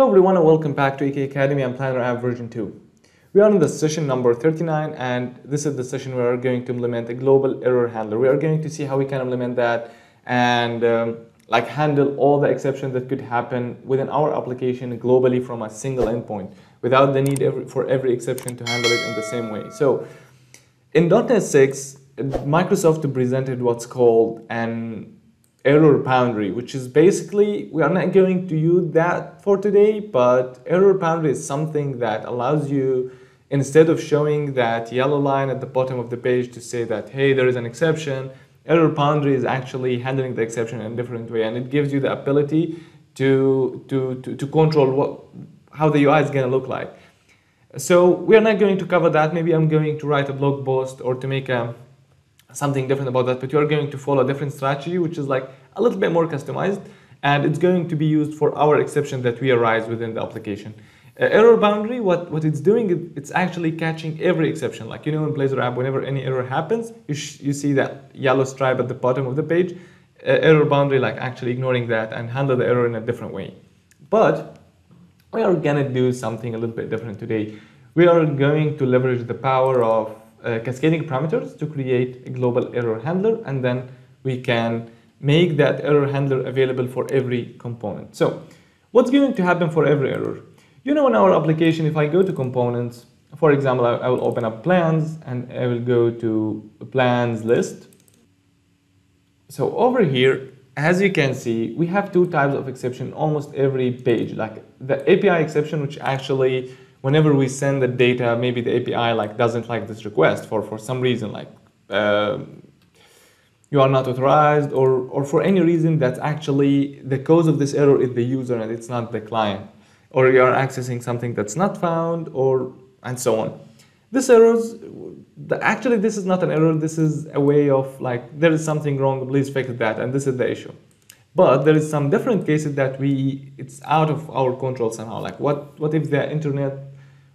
Hello everyone and welcome back to AK Academy and Planner app version 2. We are in the session number 39 and this is the session where we're going to implement a global error handler. We are going to see how we can implement that and um, like handle all the exceptions that could happen within our application globally from a single endpoint without the need every, for every exception to handle it in the same way. So in .NET 6, Microsoft presented what's called an error boundary, which is basically, we are not going to use that for today, but error boundary is something that allows you, instead of showing that yellow line at the bottom of the page to say that, hey, there is an exception, error boundary is actually handling the exception in a different way, and it gives you the ability to, to, to, to control what, how the UI is going to look like. So we are not going to cover that. Maybe I'm going to write a blog post or to make a something different about that, but you're going to follow a different strategy, which is like a little bit more customized, and it's going to be used for our exception that we arise within the application. Uh, error boundary, what, what it's doing, it's actually catching every exception. Like, you know, in Blazor app, whenever any error happens, you, you see that yellow stripe at the bottom of the page. Uh, error boundary, like actually ignoring that and handle the error in a different way. But we are gonna do something a little bit different today. We are going to leverage the power of Uh, cascading parameters to create a global error handler and then we can make that error handler available for every component. So what's going to happen for every error? You know in our application if I go to components, for example I, I will open up plans and I will go to plans list. So over here as you can see, we have two types of exception almost every page, like the API exception, which actually whenever we send the data, maybe the API like doesn't like this request for, for some reason, like uh, you are not authorized or, or for any reason that's actually the cause of this error is the user and it's not the client. Or you are accessing something that's not found or and so on. This errors, the, actually this is not an error, this is a way of like, there is something wrong, please fix that, and this is the issue. But there is some different cases that we, it's out of our control somehow. Like what, what if the internet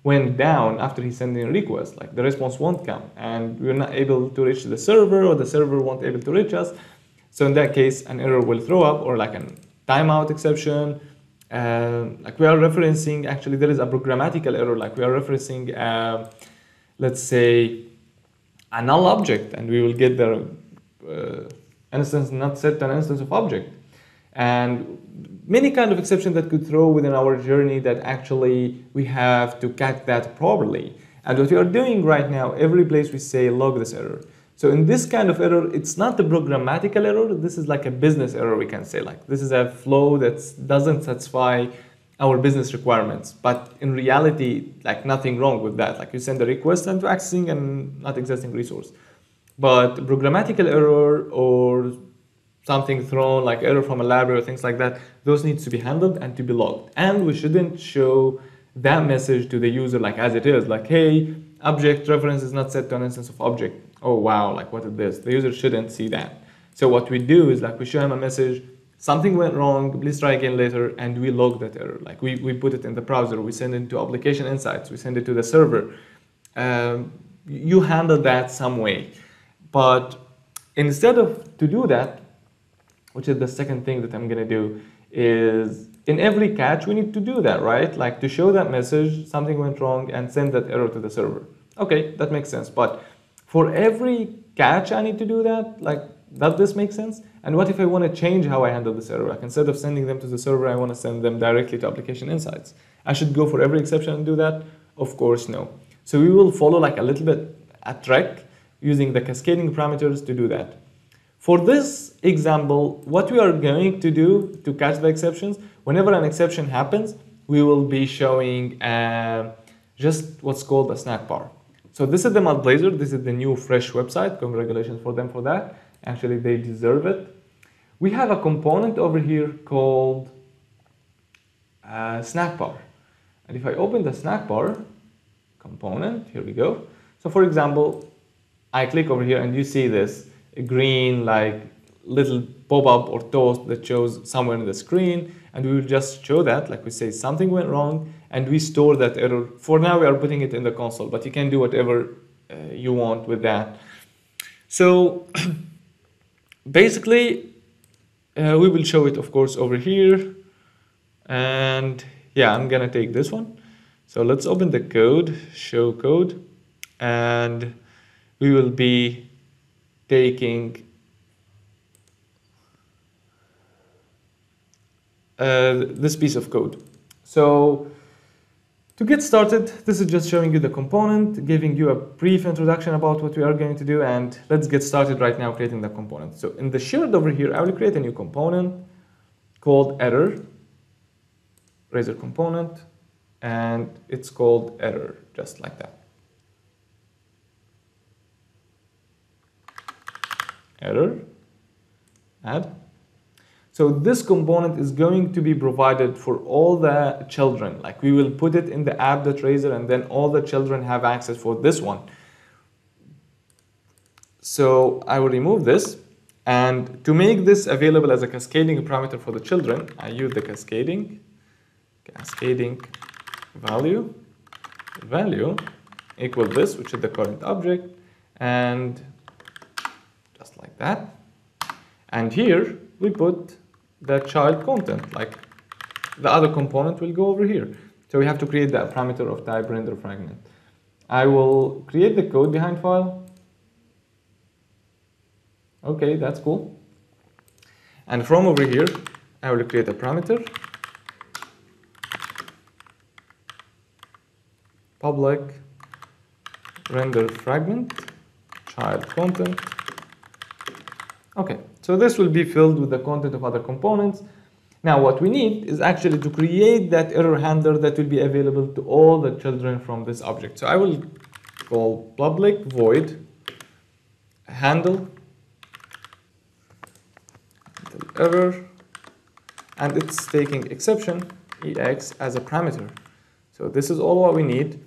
went down after he sent in a request. Like the response won't come and we're not able to reach the server or the server won't able to reach us. So in that case, an error will throw up or like a timeout exception. Uh, like we are referencing, actually there is a programmatical error, like we are referencing, uh, let's say, a null object and we will get the uh, instance not set an instance of object. And many kind of exceptions that could throw within our journey that actually we have to catch that properly. And what we are doing right now, every place we say log this error. So in this kind of error, it's not the programmatical error, this is like a business error we can say. Like this is a flow that doesn't satisfy our business requirements. But in reality, like nothing wrong with that. Like you send a request and to accessing and not existing resource. But programmatical error or something thrown like error from a library or things like that, those needs to be handled and to be logged. And we shouldn't show that message to the user like as it is, like, hey, object reference is not set to an instance of object. Oh, wow, like what is this? The user shouldn't see that. So what we do is like we show him a message, something went wrong, please try again later, and we log that error. Like we, we put it in the browser, we send it to application insights, we send it to the server. Um, you handle that some way. But instead of to do that, which is the second thing that I'm gonna do, is in every catch, we need to do that, right? Like to show that message, something went wrong, and send that error to the server. Okay, that makes sense. But for every catch, I need to do that. Like, does this make sense? And what if I want to change how I handle this error? Like instead of sending them to the server, I want to send them directly to application insights. I should go for every exception and do that? Of course, no. So we will follow like a little bit a track using the cascading parameters to do that. For this example, what we are going to do to catch the exceptions, whenever an exception happens, we will be showing uh, just what's called a snack bar. So this is the MudBlazor. This is the new fresh website. Congratulations for them for that. Actually, they deserve it. We have a component over here called uh, snack bar. And if I open the snack bar component, here we go. So for example, I click over here and you see this green like little pop-up or toast that shows somewhere in the screen and we will just show that like we say something went wrong and we store that error. For now we are putting it in the console but you can do whatever uh, you want with that. So basically uh, we will show it of course over here. And Yeah, I'm gonna take this one. So let's open the code, show code, and we will be taking uh, this piece of code. So to get started, this is just showing you the component, giving you a brief introduction about what we are going to do, and let's get started right now creating the component. So in the shared over here, I will create a new component called error, razor component, and it's called error, just like that. Error, add, so this component is going to be provided for all the children. Like we will put it in the app.razor and then all the children have access for this one. So I will remove this. And to make this available as a cascading parameter for the children, I use the cascading, cascading value, value equal this, which is the current object, and just like that. And here we put the child content, like the other component will go over here. So we have to create that parameter of type render fragment. I will create the code behind file. Okay, that's cool. And from over here, I will create a parameter. Public render fragment, child content. Okay, so this will be filled with the content of other components. Now what we need is actually to create that error handler that will be available to all the children from this object. So I will call public void handle error and it's taking exception ex as a parameter. So this is all what we need.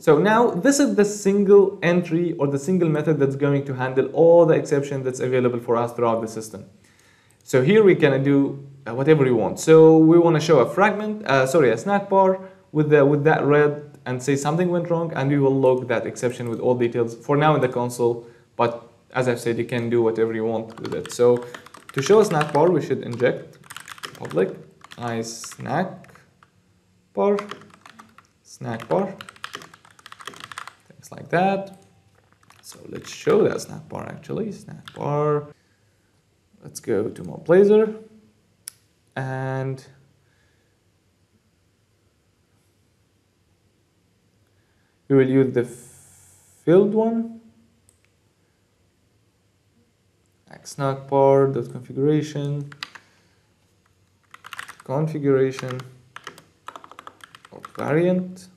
So now this is the single entry or the single method that's going to handle all the exception that's available for us throughout the system. So here we can do uh, whatever we want. So we want to show a fragment, uh, sorry, a snack bar with, the, with that red and say something went wrong and we will log that exception with all details for now in the console. But as I've said, you can do whatever you want with it. So to show a snack bar, we should inject public i snack bar, snack bar like that. So let's show that snack bar actually, snack bar. Let's go to MudBlazor and we will use the filled one. snack bar dot configuration configuration of variant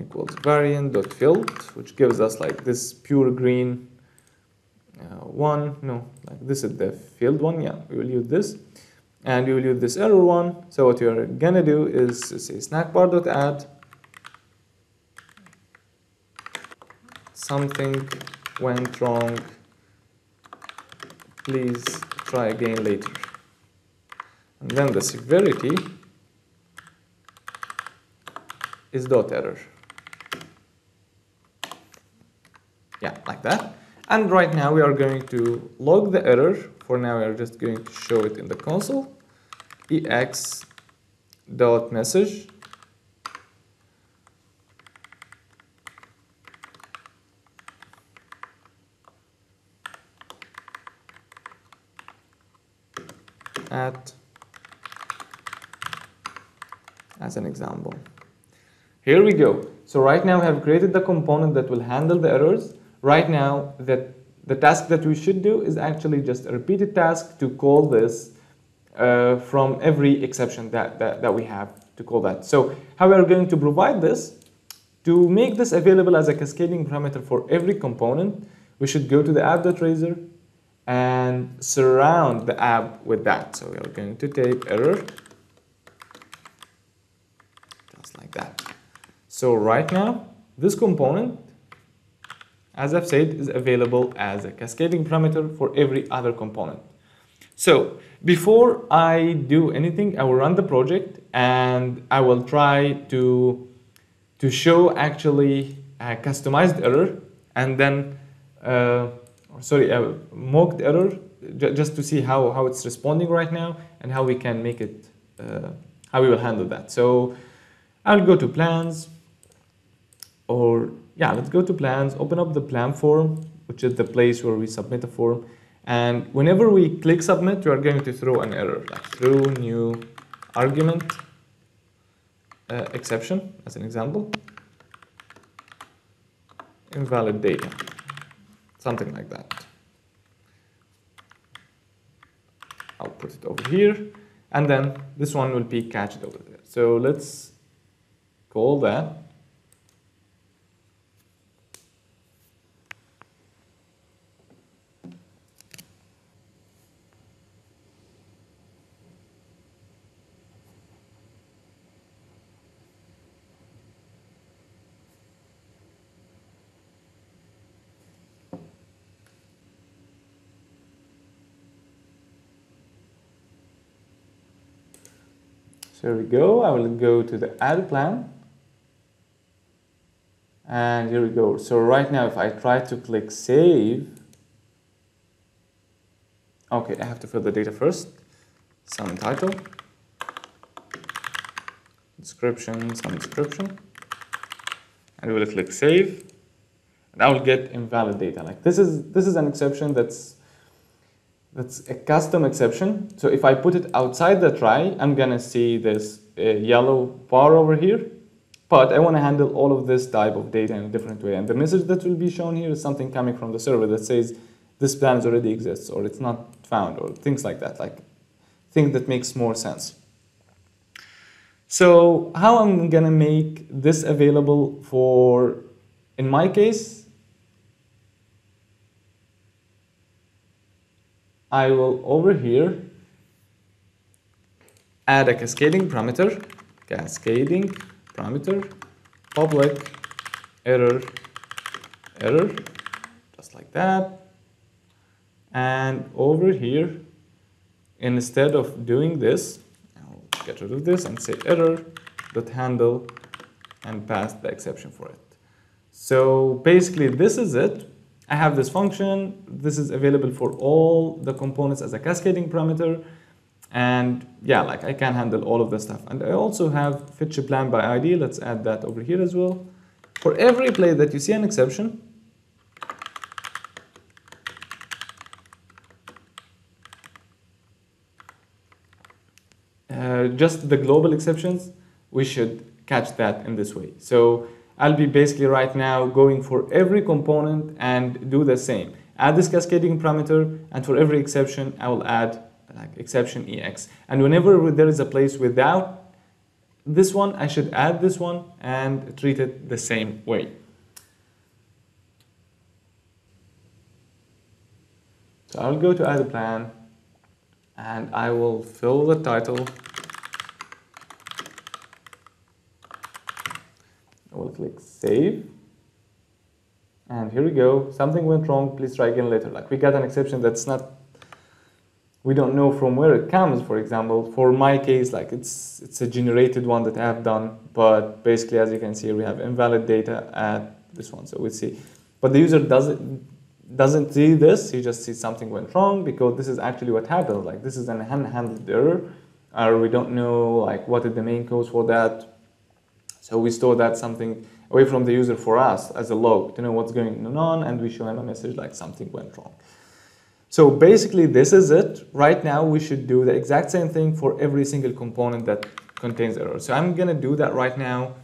equals variant dot filled, which gives us like this pure green uh, one. No, like this is the filled one. Yeah, we will use this, and we will use this error one. So what you're gonna do is say snackbar dot add something went wrong. Please try again later. And then the severity is dot error. yeah, like that. And right now we are going to log the error. For now we are just going to show it in the console. ex dot message at as an example. Here we go. So right now we have created the component that will handle the errors Right now, that the task that we should do is actually just a repeated task to call this uh, from every exception that, that, that we have to call that. So how we are going to provide this, to make this available as a cascading parameter for every component, we should go to the app.razor and surround the app with that. So we are going to type error, just like that. So right now, this component as I've said, is available as a cascading parameter for every other component. So before I do anything, I will run the project and I will try to, to show actually a customized error and then, uh, sorry, a mocked error just to see how, how it's responding right now and how we can make it, uh, how we will handle that. So I'll go to plans or yeah, let's go to plans, open up the plan form, which is the place where we submit a form. And whenever we click submit, we are going to throw an error, like throw new argument uh, exception as an example. Invalid data, something like that. I'll put it over here. And then this one will be catched over there. So let's call that Here we go. I will go to the add plan. And here we go. So right now, if I try to click save, okay, I have to fill the data first. Some title, description, some description. And we will click save. And I will get invalid data. Like this is this is an exception that's that's a custom exception. So if I put it outside the try, I'm gonna see this uh, yellow bar over here. But I wanna handle all of this type of data in a different way. And the message that will be shown here is something coming from the server that says this plan already exists or it's not found or things like that, like things that makes more sense. So how I'm gonna make this available for, in my case, I will over here add a cascading parameter, cascading parameter, public error, error, just like that. And over here, instead of doing this, I'll get rid of this and say error dot handle and pass the exception for it. So basically this is it. I have this function. This is available for all the components as a cascading parameter. And yeah, like I can handle all of this stuff. And I also have fetch plan by ID. Let's add that over here as well. For every play that you see an exception, uh, just the global exceptions, we should catch that in this way. So I'll be basically right now going for every component and do the same. Add this cascading parameter, and for every exception, I will add like exception EX. And whenever there is a place without this one, I should add this one and treat it the same way. So I'll go to add a plan, and I will fill the title I will click save. And here we go. Something went wrong. Please try again later. Like we got an exception that's not, we don't know from where it comes, for example. For my case, like it's, it's a generated one that I have done. But basically, as you can see, we have invalid data at this one. So we see, but the user doesn't, doesn't see this. He just sees something went wrong because this is actually what happened. Like this is an unhandled error. Or we don't know like what is the main cause for that so we store that something away from the user for us as a log to know what's going on and we show him a message like something went wrong. So basically this is it. Right now we should do the exact same thing for every single component that contains error. So I'm gonna do that right now.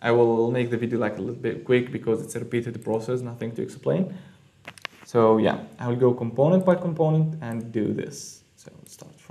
I will make the video like a little bit quick because it's a repeated process, nothing to explain. So yeah, I will go component by component and do this. So start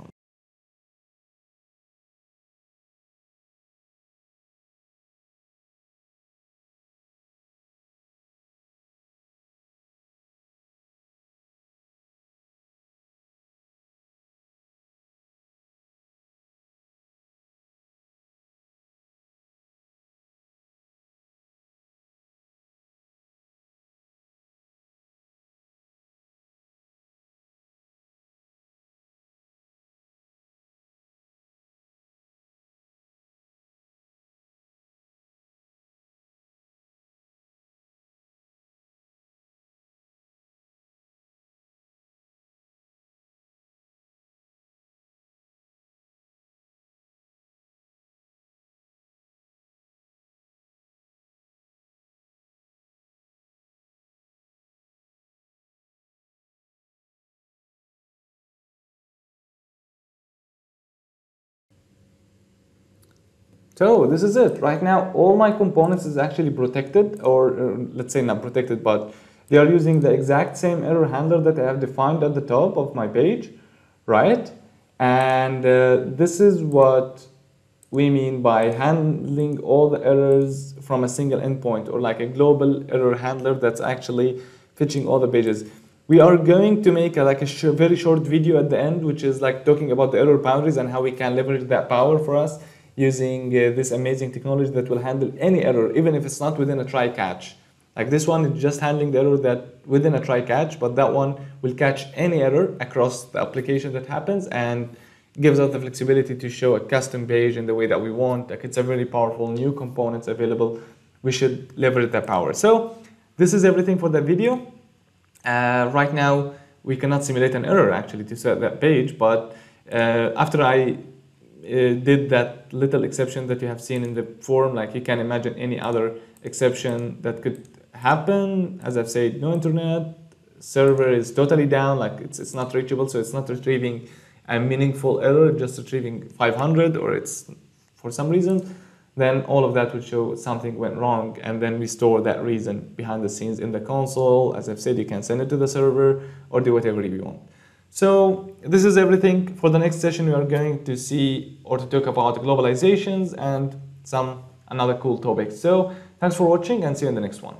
So this is it. Right now, all my components is actually protected, or uh, let's say not protected, but they are using the exact same error handler that I have defined at the top of my page, right? And uh, this is what we mean by handling all the errors from a single endpoint or like a global error handler that's actually fetching all the pages. We are going to make a, like a sh very short video at the end, which is like talking about the error boundaries and how we can leverage that power for us using uh, this amazing technology that will handle any error, even if it's not within a try catch. Like this one is just handling the error that within a try catch, but that one will catch any error across the application that happens and gives us the flexibility to show a custom page in the way that we want. Like it's a very powerful new components available. We should leverage that power. So this is everything for the video. Uh, right now, we cannot simulate an error actually to set that page, but uh, after I Uh, did that little exception that you have seen in the form. like you can imagine any other exception that could happen. As I've said, no internet, server is totally down, like it's, it's not reachable, so it's not retrieving a meaningful error, just retrieving 500 or it's for some reason, then all of that would show something went wrong and then we store that reason behind the scenes in the console. As I've said, you can send it to the server or do whatever you want. So this is everything. For the next session, we are going to see or to talk about globalizations and some another cool topics. So thanks for watching and see you in the next one.